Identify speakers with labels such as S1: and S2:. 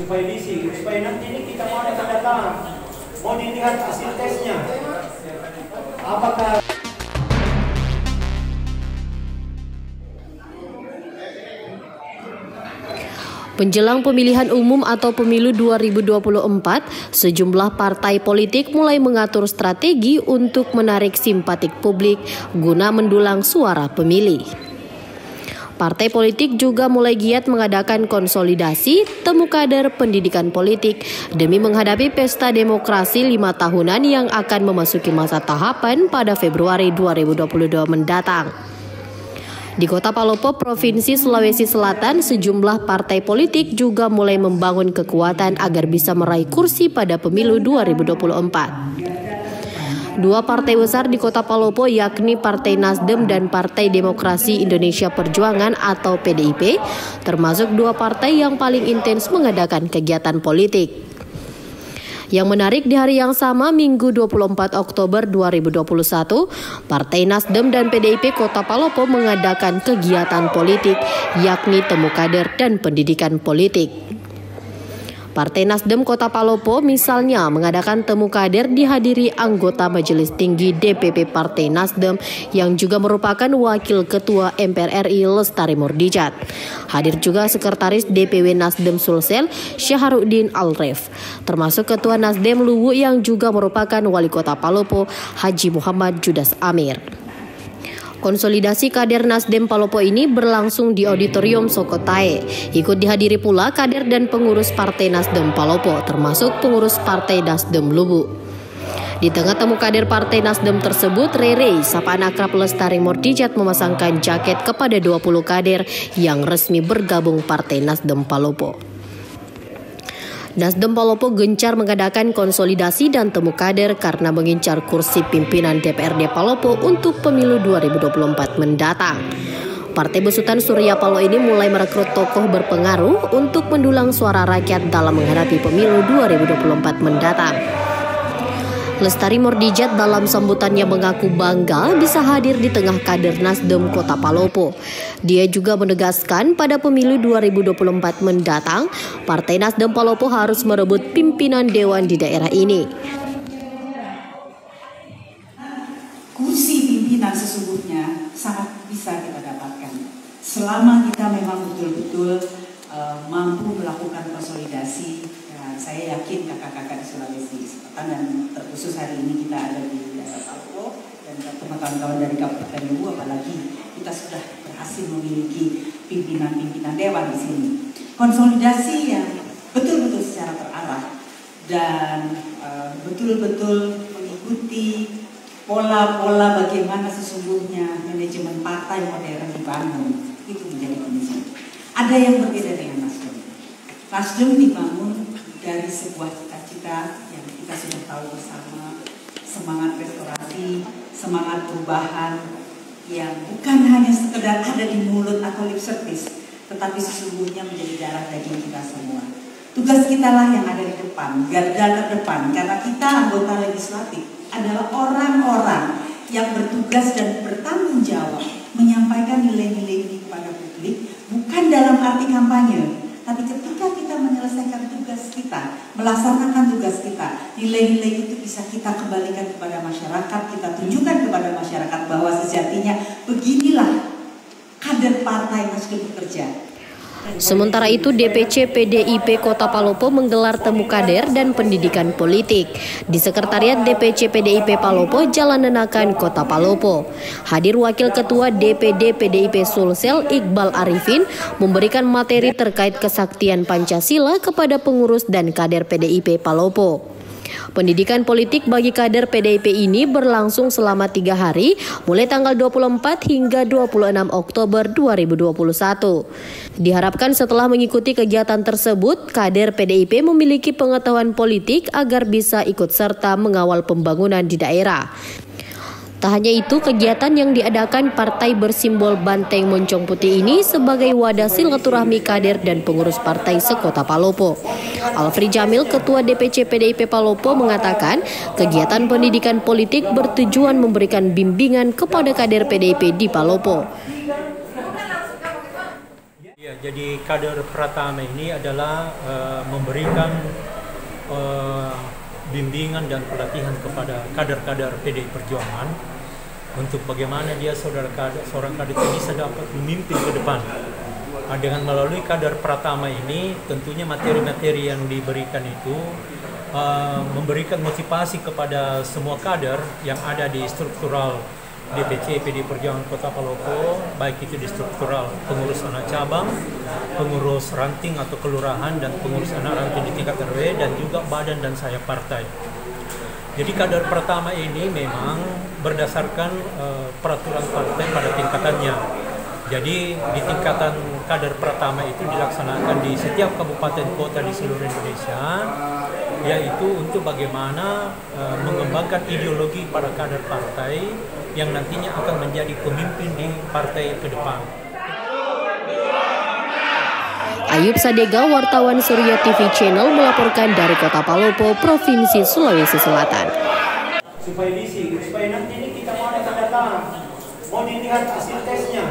S1: supaya diisi supaya nanti ini kita mau ada tanda tangan mau dilihat hasil tesnya apakah
S2: Penjelang pemilihan umum atau pemilu 2024, sejumlah partai politik mulai mengatur strategi untuk menarik simpatik publik guna mendulang suara pemilih. Partai politik juga mulai giat mengadakan konsolidasi temu kader pendidikan politik demi menghadapi pesta demokrasi lima tahunan yang akan memasuki masa tahapan pada Februari 2022 mendatang. Di Kota Palopo, Provinsi Sulawesi Selatan, sejumlah partai politik juga mulai membangun kekuatan agar bisa meraih kursi pada pemilu 2024. Dua partai besar di Kota Palopo yakni Partai Nasdem dan Partai Demokrasi Indonesia Perjuangan atau PDIP, termasuk dua partai yang paling intens mengadakan kegiatan politik. Yang menarik di hari yang sama Minggu 24 Oktober 2021, Partai Nasdem dan PDIP Kota Palopo mengadakan kegiatan politik yakni temu kader dan pendidikan politik. Partai Nasdem Kota Palopo misalnya mengadakan temu kader dihadiri anggota Majelis Tinggi DPP Partai Nasdem yang juga merupakan Wakil Ketua MPR RI Lestari Murdijat. Hadir juga Sekretaris DPW Nasdem Sulsel Syaharuddin Alref, termasuk Ketua Nasdem Luwu yang juga merupakan Wali Kota Palopo Haji Muhammad Judas Amir. Konsolidasi kader Nasdem Palopo ini berlangsung di Auditorium Sokotae. Ikut dihadiri pula kader dan pengurus Partai Nasdem Palopo, termasuk pengurus Partai Nasdem Lubu. Di tengah temu kader Partai Nasdem tersebut, Rere, sapaan akrab Lestari Mordijat memasangkan jaket kepada 20 kader yang resmi bergabung Partai Nasdem Palopo. Nasdem Palopo gencar mengadakan konsolidasi dan temu kader karena mengincar kursi pimpinan DPRD Palopo untuk pemilu 2024 mendatang. Partai Besutan Surya Paloh ini mulai merekrut tokoh berpengaruh untuk mendulang suara rakyat dalam menghadapi pemilu 2024 mendatang. Lestari Mordijat dalam sambutannya mengaku bangga bisa hadir di tengah kader Nasdem Kota Palopo. Dia juga menegaskan pada pemilu 2024 mendatang, Partai Nasdem Palopo harus merebut pimpinan dewan di daerah ini.
S3: Kursi pimpinan sesungguhnya sangat bisa kita dapatkan selama kita memang betul-betul uh, mampu melakukan konsolidasi. Dan saya yakin kakak-kakak di Sulawesi Selatan dan terkhusus hari ini kita ada di daerah Papua dan teman-teman dari Kabupaten Luwu apalagi kita sudah berhasil memiliki pimpinan-pimpinan dewan di sini. Konsolidasi yang betul-betul secara terarah dan betul-betul uh, mengikuti pola-pola bagaimana sesungguhnya manajemen partai modern dibangun itu menjadi kunci. Ada yang berbeda dengan Nasdem. Nasdem dibangun dari sebuah cita-cita yang kita sudah tahu bersama semangat restorasi, semangat perubahan yang bukan hanya sekedar ada di mulut atau lip service, tetapi sesungguhnya menjadi darah daging kita semua. Tugas kita lah yang ada di depan, garda terdepan, karena kita anggota legislatif adalah orang-orang yang bertugas dan bertanggung jawab menyampaikan nilai-nilai ini kepada publik, bukan dalam arti kampanye, tapi ketika kita menyelesaikan tugas kita, melaksanakan tugas kita, nilai-nilai itu bisa kita kembalikan kepada masyarakat, kita tunjukkan kepada masyarakat bahwa sejatinya beginilah kader partai Nasdem bekerja.
S2: Sementara itu DPC PDIP Kota Palopo menggelar temu kader dan pendidikan politik di Sekretariat DPC PDIP Palopo Jalan Nenakan Kota Palopo. Hadir Wakil Ketua DPD PDIP Sulsel Iqbal Arifin memberikan materi terkait kesaktian Pancasila kepada pengurus dan kader PDIP Palopo. Pendidikan politik bagi kader PDIP ini berlangsung selama tiga hari, mulai tanggal 24 hingga 26 Oktober 2021. Diharapkan setelah mengikuti kegiatan tersebut, kader PDIP memiliki pengetahuan politik agar bisa ikut serta mengawal pembangunan di daerah. Tak hanya itu, kegiatan yang diadakan partai bersimbol banteng moncong putih ini sebagai wadah silaturahmi kader dan pengurus partai sekota Palopo. Alfri Jamil, Ketua DPC PDIP Palopo mengatakan, kegiatan pendidikan politik bertujuan memberikan bimbingan kepada kader PDIP di Palopo.
S4: jadi kader Pratama ini adalah uh, memberikan uh, bimbingan dan pelatihan kepada kader-kader PDI Perjuangan untuk bagaimana dia saudara kader, seorang kader ini bisa dapat memimpin ke depan. Nah, dengan melalui kader Pratama ini, tentunya materi-materi yang diberikan itu uh, memberikan motivasi kepada semua kader yang ada di struktural DPC PD Perjuangan Kota Palopo, baik itu di struktural pengurus anak cabang, pengurus ranting atau kelurahan, dan pengurus anak ranting di tingkat RW, dan juga badan dan saya partai. Jadi kader pertama ini memang berdasarkan uh, peraturan partai pada tingkatannya. Jadi di tingkatan kader pertama itu dilaksanakan di setiap kabupaten kota di seluruh Indonesia, yaitu untuk bagaimana uh, mengembangkan ideologi para kader partai yang nantinya akan menjadi pemimpin di partai ke depan.
S2: Ayub Sadega, wartawan Surya TV Channel melaporkan dari Kota Palopo, Provinsi Sulawesi Selatan.
S1: Supaya diisi, supaya nanti ini kita mau datang-datang, mau dilihat hasil tesnya.